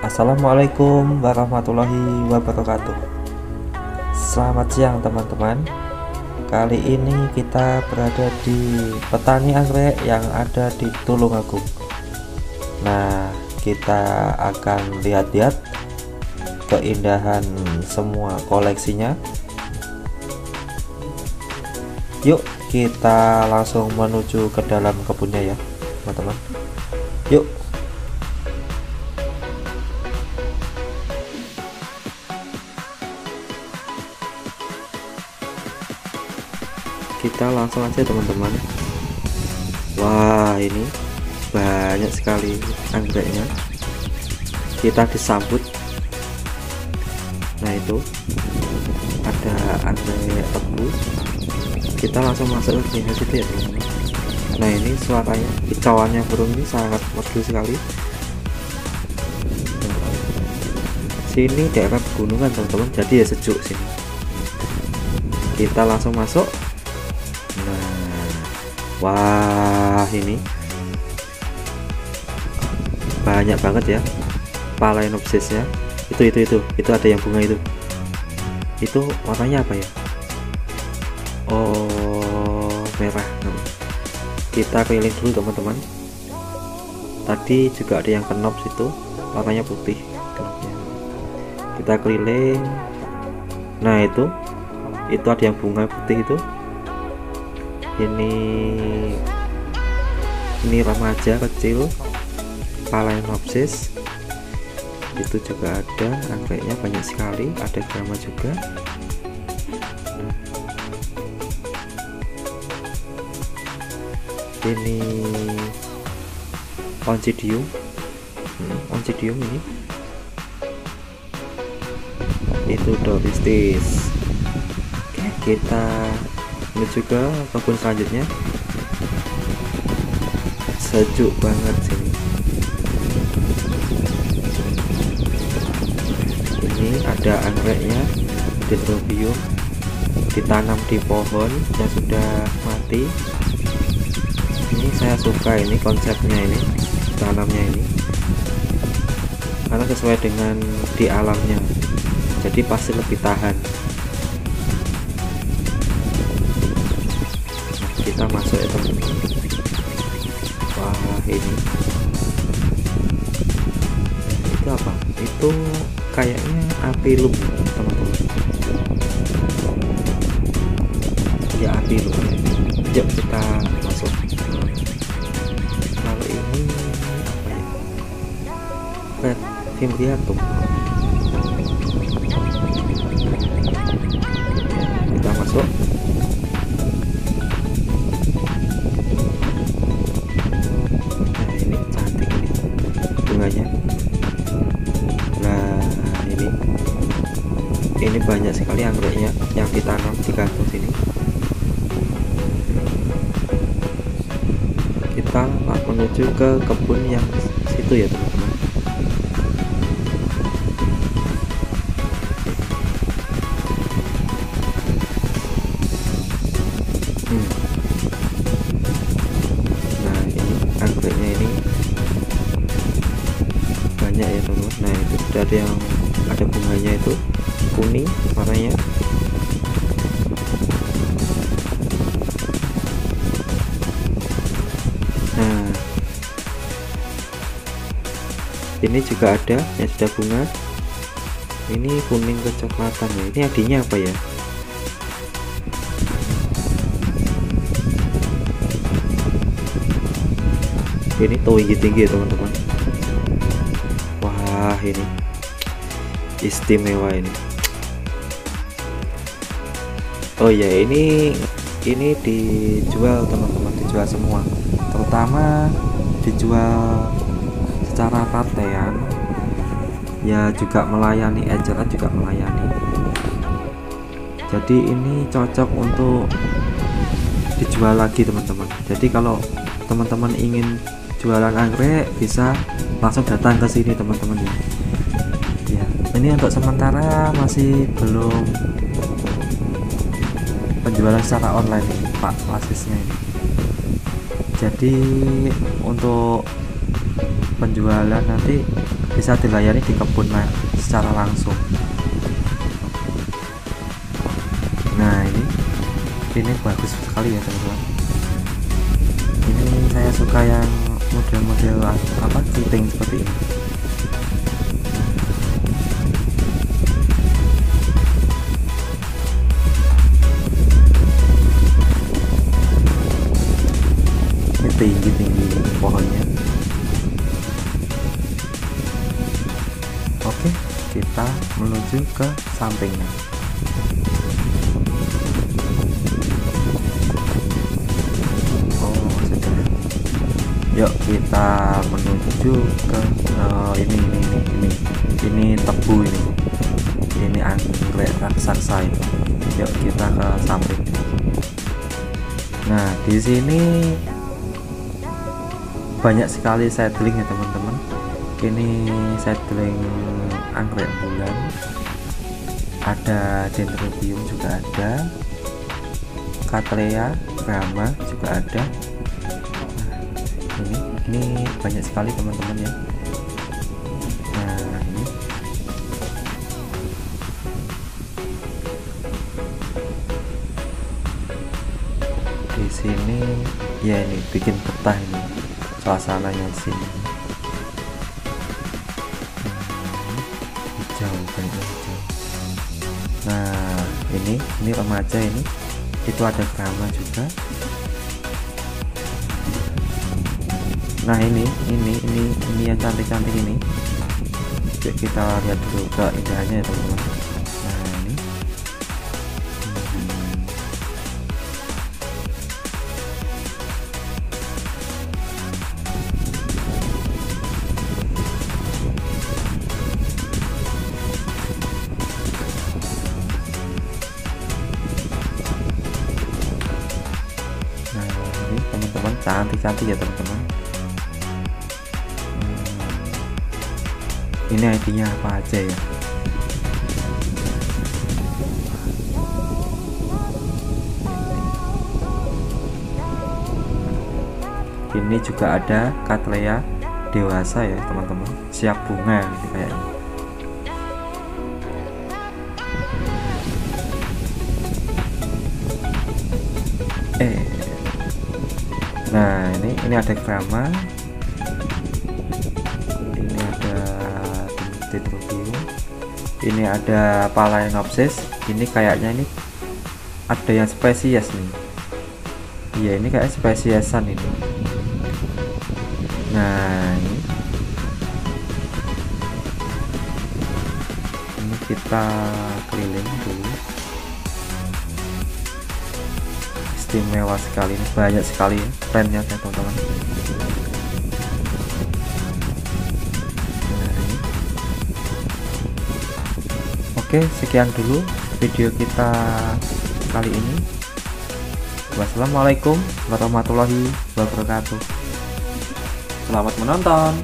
Assalamualaikum warahmatullahi wabarakatuh. Selamat siang teman-teman. Kali ini kita berada di petani anggrek yang ada di Tulungagung. Nah kita akan lihat-lihat keindahan semua koleksinya. Yuk kita langsung menuju ke dalam kebunnya ya teman-teman. Yuk kita langsung aja teman-teman. Wah ini banyak sekali anggreknya. Kita disambut. Nah itu. Ada anggrek tebu kita langsung masuk ke sini situ ya teman-teman. Nah ini suaranya kicauannya burung ini sangat merdu sekali. Sini daerah pegunungan teman-teman. Jadi ya sejuk sini. Kita langsung masuk wah ini. Banyak banget ya. Phalaenopsisnya itu itu itu. Itu ada yang bunga itu. Itu warnanya apa ya? Oh merah. Kita keliling dulu teman-teman. Tadi juga ada yang kenops itu. Warnanya putih. Kita keliling. Nah itu. Itu ada yang bunga putih itu ini ini remaja kecil Phalaenopsis itu juga ada anggreknya banyak sekali ada gama juga. Ini oncidium. Hmm, oncidium ini. Itu doristis kita ini juga kebun selanjutnya. Sejuk banget sini ini ada anggreknya dendrobium ditanam di pohon yang sudah mati. Ini saya suka ini konsepnya ini tanamnya ini. Karena sesuai dengan di alamnya. Jadi pasti lebih tahan kita masuk ya teman-teman wah ini. Itu apa? Itu kayaknya api lum teman-teman. Ya api lum yuk kita masuk. Kalau ini apa ya? Red fimbriatum kita masuk bunganya nah ini. Ini banyak sekali anggreknya yang ditanam di kantong sini. Kita menuju ke kebun yang situ ya teman-teman kuning warnanya. Nah ini juga ada yang sudah bunga. Ini kuning kecoklatan ya. Ini adinya apa ya? Ini tinggi tinggi ya teman-teman. Wah ini istimewa ini oh ya ini ini dijual teman-teman dijual semua. Terutama dijual secara ratean ya juga melayani eceran juga melayani. Jadi ini cocok untuk dijual lagi teman-teman. Jadi kalau teman-teman ingin jualan anggrek bisa langsung datang ke sini teman-teman ya. Ya ini untuk sementara masih belum penjualan secara online ini, pak basisnya ini. Jadi untuk penjualan nanti bisa dilayani di kebun secara langsung. Nah ini ini bagus sekali ya teman-teman. Ini saya suka yang model-model apa cheating seperti ini ke sampingnya. Yuk kita menuju ke uh, ini ini ini ini. Ini tebu ini. Ini anggrek raksasa itu. Yuk kita ke samping. Nah di sini banyak sekali seedling ya teman-teman. Ini seedling anggrek bulan ada dendrobium juga ada. Cattleya Brahma juga ada. Ini ini banyak sekali teman-teman ya. Nah ini. Di sini ya ini bikin betah ini suasananya di sini. Hmm, hijau banyak hijau nah ini ini remaja ini. Itu ada drama juga. Nah ini ini ini ini yang cantik-cantik ini. Yuk kita lihat dulu keindahannya ya teman-teman teman-teman. Cantik-cantik ya teman-teman. Ini ID-nya apa aja ya? Ini juga ada Cattleya dewasa ya teman-teman. Siap bunga ini kayaknya. Eh ini ini ada grama Detrobium ini ada Phalaenopsis ini kayaknya ini ada yang spesies nih. Iya ini kayak spesiesan ini. Nah ini. Ini kita keliling dulu istimewa sekali. Ini banyak sekali ya trennya teman-teman. Oke sekian dulu video kita kali ini. Wassalamualaikum warahmatullahi wabarakatuh. Selamat menonton